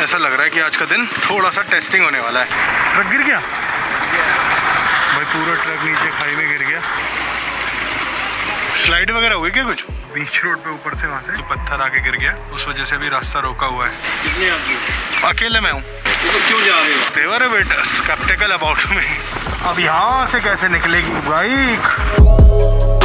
ऐसा लग रहा है कि आज का दिन थोड़ा सा टेस्टिंग होने वाला है। ट्रक गिर गया? भाई पूरा ट्रक नीचे खाई में गिर गया। स्लाइड वगैरह हुई क्या कुछ? बीच रोड पे ऊपर से वहाँ से। पत्थर आके गिर गया उस वजह से भी रास्ता रोका हुआ है। कितने अकेले मैं हूँ। तो क्यों जा रहे हो? देवर है बेटा स्केप्टिकल अबाउट में अब यहाँ से कैसे निकलेगी बाइक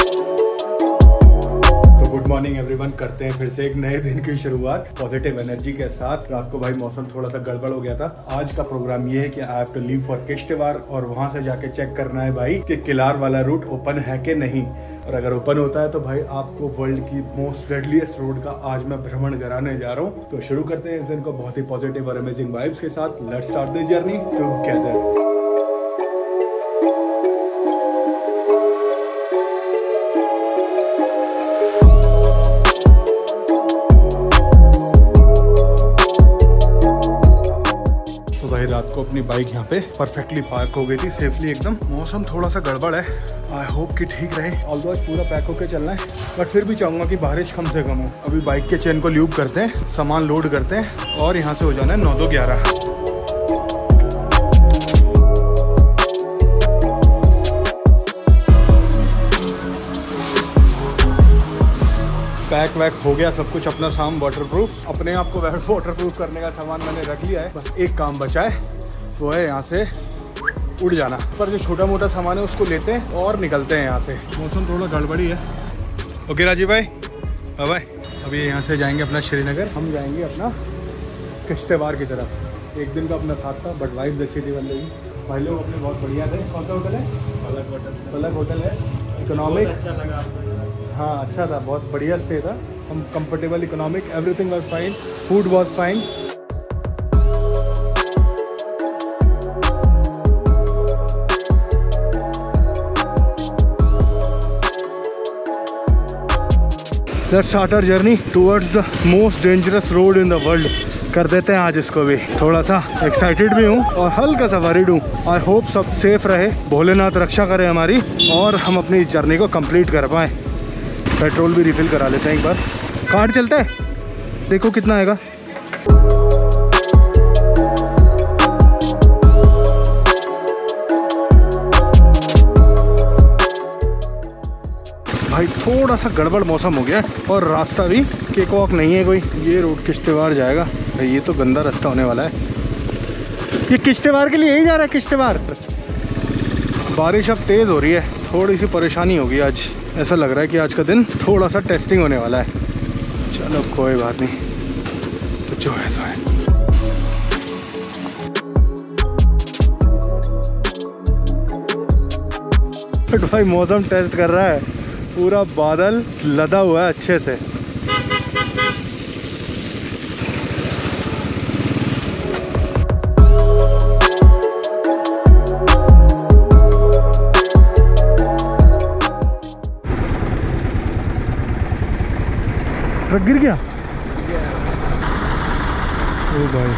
गुड मॉर्निंग एवरीवन करते हैं फिर से एक नए दिन की शुरुआत पॉजिटिव एनर्जी के साथ। रात को भाई मौसम थोड़ा सा गड़बड़ हो गया था। आज का प्रोग्राम ये है कि I have to leave for Kishtwar और वहाँ से जाके चेक करना है भाई कि किलार वाला रूट ओपन है कि नहीं। और अगर ओपन होता है तो भाई आपको वर्ल्ड की मोस्ट डेडलीस्ट रोड का आज मैं भ्रमण कराने जा रहा हूँ। तो शुरू करते हैं इस दिन को बहुत ही पॉजिटिव और अमेजिंग वाइब्स के साथ। Let's start the journey together रात को अपनी बाइक यहाँ पे परफेक्टली पार्क हो गई थी सेफली एकदम। मौसम थोड़ा सा गड़बड़ है। आई होप कि ठीक रहे। ऑल पूरा पैक होकर चलना है बट फिर भी चाहूँगा कि बारिश कम से कम हो। अभी बाइक के चेन को ल्यूब करते हैं, सामान लोड करते हैं, और यहाँ से हो जाना है नौ दो ग्यारह। पैक वैक हो गया सब कुछ अपना साम वाटर प्रूफ अपने आप को वाटर प्रूफ करने का सामान मैंने रख लिया है। बस एक काम बचा है वो है यहाँ से उड़ जाना। पर जो छोटा मोटा सामान है उसको लेते हैं और निकलते हैं यहाँ से। मौसम थोड़ा गड़बड़ी है। ओके राजीव भाई बाय अभी यहाँ से जाएँगे अपना श्रीनगर। हम जाएँगे अपना किश्तवाड़ की तरफ़। एक दिन का अपना साथ था बट वाइब्स अच्छी थी बंदे की। भाई लोग अपने बहुत बढ़िया थे। कौन सा होटल है? अलग होटल। पलक होटल है। इकोनॉमिक अच्छा हाँ अच्छा था बहुत बढ़िया स्टे था। हम comfortable economic everything was fine food was fine let's start journey towards the most dangerous road in the world कर देते हैं आज इसको भी। थोड़ा सा एक्साइटेड भी हूँ और हल्का सा वरीड हूँ आई होप सब सेफ़ रहे। भोलेनाथ रक्षा करे हमारी और हम अपनी इस जर्नी को कंप्लीट कर पाएँ। पेट्रोल भी रिफिल करा लेते हैं एक बार। कार्ड चलता है? देखो कितना आएगा। भाई, थोड़ा सा गड़बड़ मौसम हो गया और रास्ता भी केक वॉक नहीं है कोई। ये रोड किश्तवाड़ जाएगा। भाई ये तो गंदा रास्ता होने वाला है। ये किश्तवाड़ के लिए यही जा रहा है किश्तवाड़? बारिश अब तेज़ हो रही है थोड़ी सी परेशानी होगी आज। ऐसा लग रहा है कि आज का दिन थोड़ा सा टेस्टिंग होने वाला है। चलो कोई बात नहीं। तो जो है सो है। बट भाई मौसम टेस्ट कर रहा है। पूरा बादल लदा हुआ है अच्छे से। गिर गया? ओ भाई।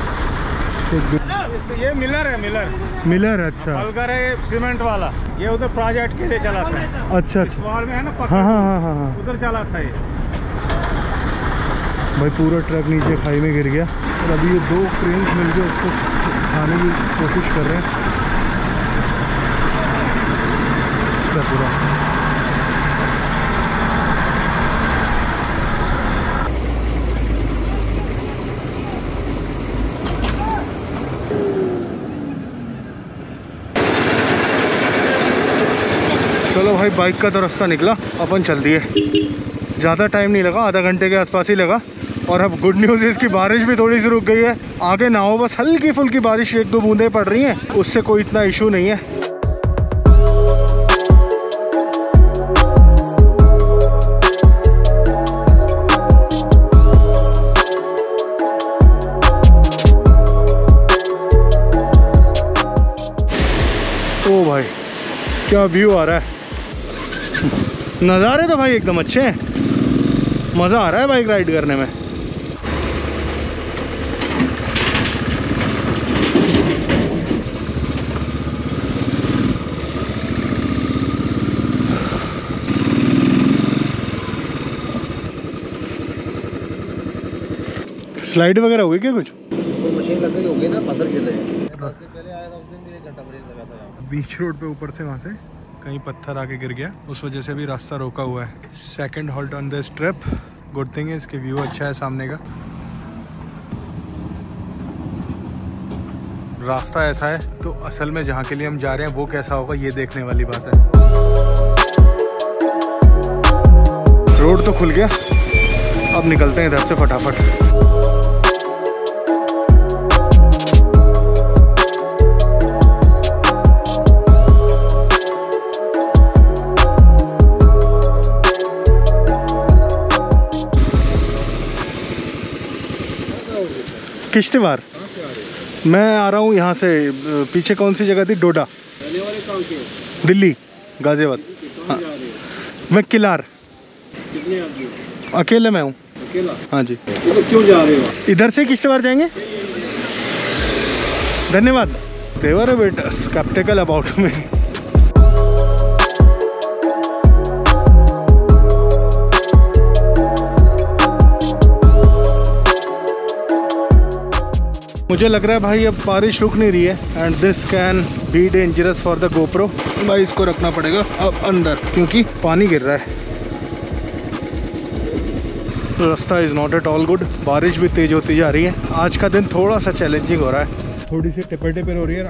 गिर- ये मिलर है मिलर। मिलर अच्छा। बलकर है सीमेंट वाला। ये उधर प्रोजेक्ट के लिए चला था अच्छा अच्छा। में है ना हाँ हाँ हाँ हाँ हाँ। उधर चला था ये। भाई पूरा ट्रक नीचे खाई में गिर गया। और अभी ये दो क्रेन्स मिलके उसको उठाने की कोशिश कर रहे हैं। पूरा? भाई बाइक का तो रास्ता निकला, अपन चल दिए। ज़्यादा टाइम नहीं लगा, आधा घंटे के आसपास ही लगा। और अब गुड न्यूज़ इसकी बारिश भी थोड़ी सी रुक गई है। आगे ना हो, बस हल्की फुल्की बारिश, एक दो बूंदें पड़ रही हैं। उससे कोई इतना इशू नहीं है। ओ भाई, क्या व्यू आ रहा है। नज़ारे तो भाई एकदम अच्छे हैं। मज़ा आ रहा है बाइक राइड करने में। स्लाइड वगैरह हुई क्या कुछ? मशीन लग गई होगी ना पत्थर गिर रहे हैं। दस पहले आया था उस दिन भी एक घंटा ब्रेक लगा था। बीच रोड पे ऊपर से वहाँ से। कहीं पत्थर आके गिर गया। उस वजह से भी रास्ता रोका हुआ है। Second halt on this trip good thing है, इसके व्यू अच्छा है सामने का। रास्ता ऐसा है तो असल में जहाँ के लिए हम जा रहे हैं, वो कैसा होगा, ये देखने वाली बात है। रोड तो खुल गया। अब निकलते हैं इधर से फटाफट। किश्तवार मैं आ रहा हूँ यहाँ से पीछे कौन सी जगह थी? डोडा। दिल्ली गाजियाबाद। हो। मैं किलार। अकेले मैं हूँ। हाँ जी। तो क्यों जा रहे हो? इधर से किश्तवार जाएँगे? धन्यवाद। देवर बेट स्केप्टिकल अबाउट मी मुझे लग रहा है भाई, अब बारिश रुक नहीं रही है। And this can be dangerous for the GoPro भाई, इसको रखना पड़ेगा अब अंदर, क्योंकि पानी गिर रहा है। रास्ता is not at all good बारिश भी तेज़ होती जा रही है। आज का दिन थोड़ा सा चैलेंजिंग हो रहा है। थोड़ी सी टिपर टिपर हो रही है।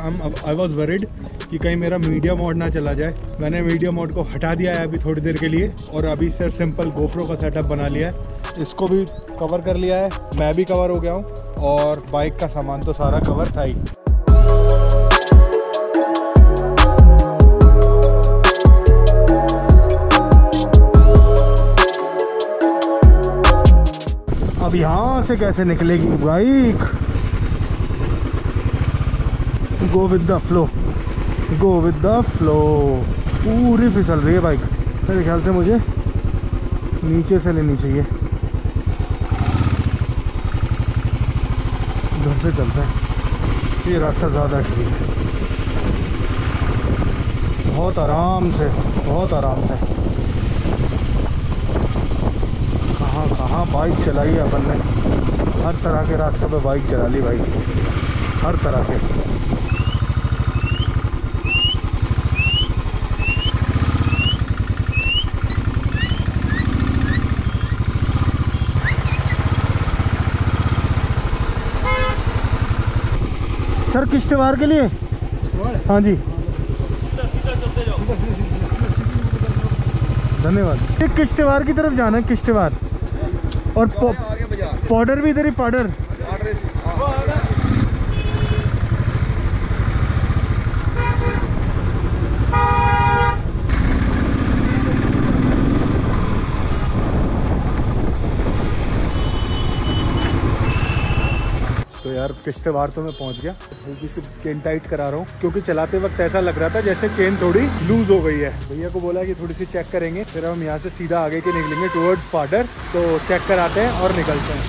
आई वॉज़ वरिड कि कहीं मेरा मीडिया मोड ना चला जाए। मैंने मीडिया मोड को हटा दिया है अभी थोड़ी देर के लिए। और अभी सिर्फ़ सिंपल गोप्रो का सेटअप बना लिया है। इसको भी कवर कर लिया है। मैं भी कवर हो गया हूँ और बाइक का सामान तो सारा कवर था ही। अब यहाँ से कैसे निकलेगी bike go with the flow go with the flow पूरी फिसल रही है बाइक मेरे ख्याल से मुझे नीचे से लेनी चाहिए। उधर से चलते हैं। ये रास्ता ज़्यादा ठीक है। बहुत आराम से, बहुत आराम से। कहाँ कहाँ बाइक चलाई है अपन ने? हर तरह के रास्ते पे बाइक चला ली भाई। हर तरह के। सर किश्तवार के लिए? हाँ जी। धन्यवाद। एक किश्तवार की तरफ़ जाना है किश्तवार और पाउडर भी इधर ही पाउडर तो यार किश्तवार तो मैं पहुँच गया। हल्की सी चेन टाइट करा रहा हूँ, क्योंकि चलाते वक्त ऐसा लग रहा था जैसे चेन थोड़ी लूज हो गई है। भैया को बोला कि थोड़ी सी चेक करेंगे, फिर हम यहाँ से सीधा आगे के निकलेंगे टुवर्ड्स पार्डर तो चेक कराते हैं और निकलते हैं।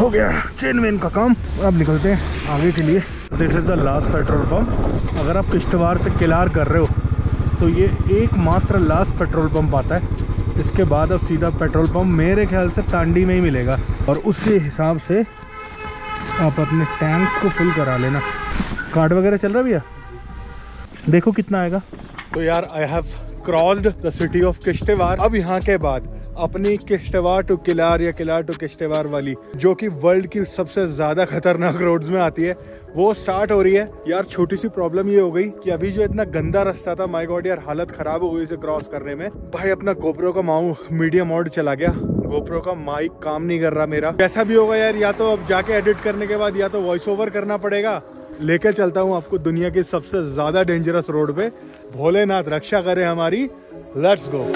हो गया चेन वेन का काम। अब निकलते हैं आगे के लिए। This is the last petrol pump अगर आप किश्तवार से किलार कर रहे हो तो ये एकमात्र लास्ट पेट्रोल पंप आता है। इसके बाद अब सीधा पेट्रोल पंप मेरे ख्याल से तांडी में ही मिलेगा। और उसी हिसाब से आप अपने टैंक्स को फुल करा लेना। कार्ड वगैरह चल रहा भैया? देखो कितना आएगा। तो यार I have crossed the city of Kishtwar अब यहाँ के बाद अपनी किश्तवार टू किलार या किलार टू किश्तवार वाली, जो कि वर्ल्ड की सबसे ज़्यादा खतरनाक रोड्स में आती है वो स्टार्ट हो रही है। यार, छोटी सी प्रॉब्लम ये हो गई कि अभी जो इतना गंदा रास्ता था माय गॉड यार, हालत खराब हो गई इसे क्रॉस करने में। भाई, अपना गोप्रो का माऊ मीडियम मोड चला गया। गोप्रो का माइक काम नहीं कर रहा मेरा। कैसा भी होगा यार, या तो अब जाके एडिट करने के बाद या तो वॉइस ओवर करना पड़ेगा। लेके चलता हूँ आपको दुनिया की सबसे ज़्यादा डेंजरस रोड पे। भोलेनाथ, रक्षा करे हमारी। लेट्स गो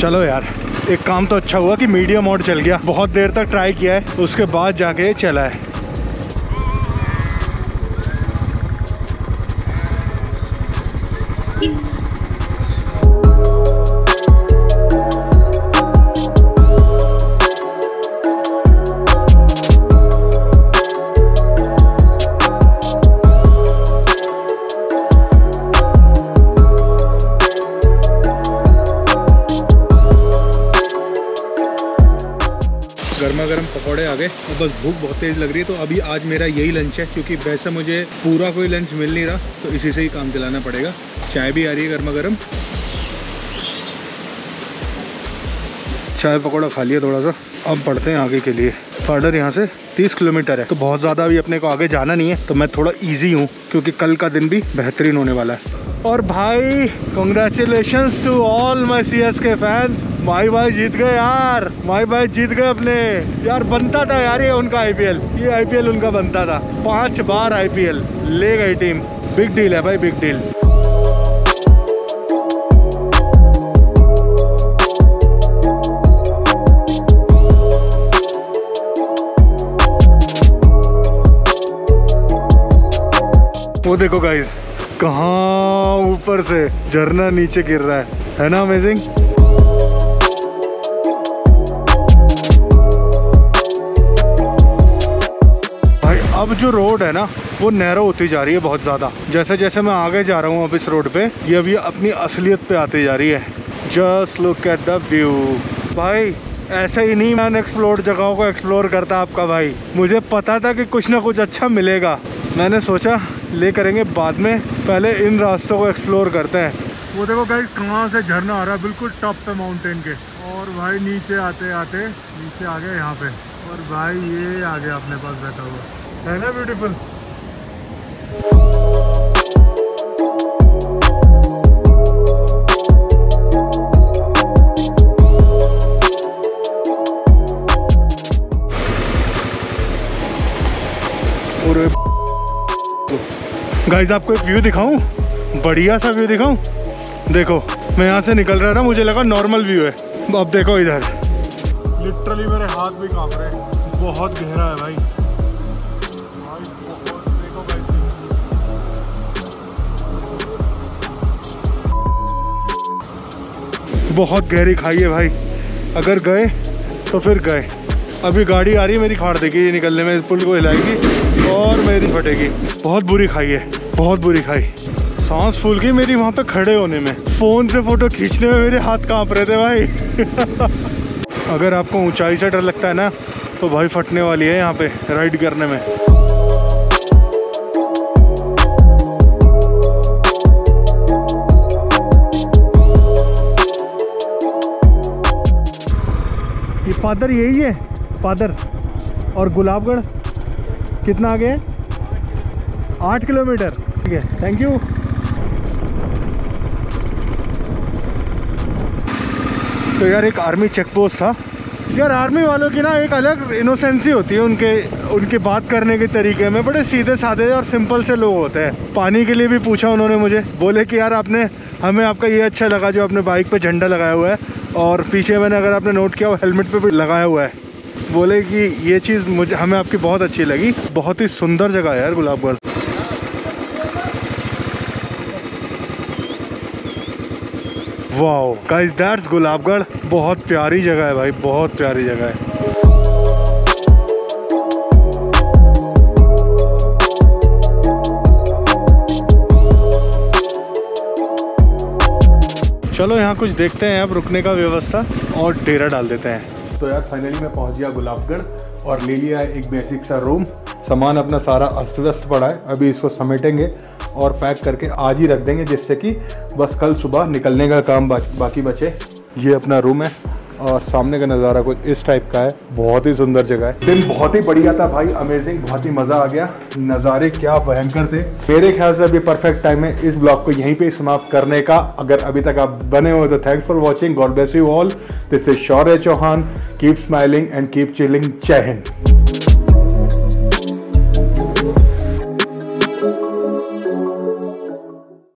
चलो यार, एक काम तो अच्छा हुआ कि मीडियम मोड चल गया। बहुत देर तक ट्राई किया है, उसके बाद जाके चला है। गए और बस भूख बहुत तेज़ लग रही है तो अभी आज मेरा यही लंच है, क्योंकि वैसे मुझे पूरा कोई लंच मिल नहीं रहा तो इसी से ही काम चलाना पड़ेगा। चाय भी आ रही है गर्मा गर्म। चाय पकौड़ा खा लिया थोड़ा सा। अब बढ़ते हैं आगे के लिए। ऑर्डर यहाँ से 30 किलोमीटर है। तो बहुत ज़्यादा अभी अपने को आगे जाना नहीं है तो मैं थोड़ा इजी हूँ, क्योंकि कल का दिन भी बेहतरीन होने वाला है। और भाई congratulation to all my C S K fans my भाई जीत गए यार। माई भाई जीत गए अपने। यार, बनता था यार ये उनका आईपीएल ये आईपीएल उनका बनता था। पाँच बार आईपीएल ले गई टीम। बिग डील है भाई बिग डील वो देखो गाइस कहाँ ऊपर से झरना नीचे गिर रहा है? है ना अमेजिंग भाई, अब जो रोड है ना, वो नैरो होती जा रही है बहुत ज़्यादा। जैसे जैसे मैं आगे जा रहा हूँ अब इस रोड पे, ये अभी अपनी असलियत पे आती जा रही है। Just look at the view भाई, ऐसे ही नहीं मैंने एक्सप्लोर जगहों को एक्सप्लोर करता आपका भाई। मुझे पता था कि कुछ ना कुछ अच्छा मिलेगा। मैंने सोचा ले करेंगे बाद में, पहले इन रास्तों को एक्सप्लोर करते हैं। वो देखो गाइस कहाँ से झरना आ रहा है, बिल्कुल टॉप पे माउंटेन के। और भाई नीचे आते आते, नीचे आ गए यहाँ पे। और भाई ये आ गया अपने पास बैठा हुआ। है ना ब्यूटीफुल गाइस आपको एक व्यू दिखाऊँ? बढ़िया सा व्यू दिखाऊँ? देखो मैं यहाँ से निकल रहा था मुझे लगा नॉर्मल व्यू है। अब देखो इधर। लिटरली मेरे हाथ भी काँप रहे हैं। बहुत गहरा है भाई। बहुत गहरी खाई है भाई। अगर गए तो फिर गए। अभी गाड़ी आ रही है मेरी खाड़ देगी ये निकलने में पुल को हिलाएगी और मेरी फटेगी। बहुत बुरी खाई है। बहुत बुरी खाई। सांस फूल गई मेरी वहाँ पे खड़े होने में। फ़ोन से फ़ोटो खींचने में मेरे हाथ काँप रहे थे भाई। अगर आपको ऊंचाई से डर लगता है ना तो भाई फटने वाली है यहाँ पे, राइड करने में। ये पादर यही है? पादर और गुलाबगढ़? कितना आगे है? आठ किलोमीटर। ठीक है थैंक यू तो यार एक आर्मी चेक पोस्ट था। यार आर्मी वालों की ना एक अलग इनोसेंसी होती है उनके उनके बात करने के तरीके में। बड़े सीधे साधे और सिंपल से लोग होते हैं। पानी के लिए भी पूछा उन्होंने मुझे। बोले कि यार आपने, हमें आपका ये अच्छा लगा जो आपने बाइक पे झंडा लगाया हुआ है। और पीछे मैंने अगर आपने नोट किया, वो हेलमेट पे भी लगाया हुआ है। बोले कि ये चीज़ मुझे, हमें आपकी बहुत अच्छी लगी। बहुत ही सुंदर जगह है यार Gulabgarh. Wow. Guys that's Gulabgarh बहुत प्यारी जगह है भाई, बहुत प्यारी जगह है। चलो यहाँ कुछ देखते हैं अब रुकने का व्यवस्था और डेरा डाल देते हैं। तो यार फाइनली मैं पहुँच गया गुलाबगढ़ और ले लिया एक बेसिक सा रूम सामान अपना सारा अस्त व्यस्त पड़ा है, अभी इसको समेटेंगे। और पैक करके आज ही रख देंगे, जिससे कि बस कल सुबह निकलने का काम बाकी बचे। ये अपना रूम है और सामने का नज़ारा कुछ इस टाइप का है। बहुत ही सुंदर जगह है। दिन बहुत ही बढ़िया था भाई अमेजिंग बहुत ही मज़ा आ गया। नज़ारे क्या भयंकर थे। मेरे ख्याल से अभी परफेक्ट टाइम है इस ब्लॉग को यहीं पे समाप्त करने का। अगर अभी तक आप बने हो तो thanks for watching God bless you all this is Shaurya Chauhan keep smiling and keep chilling Hind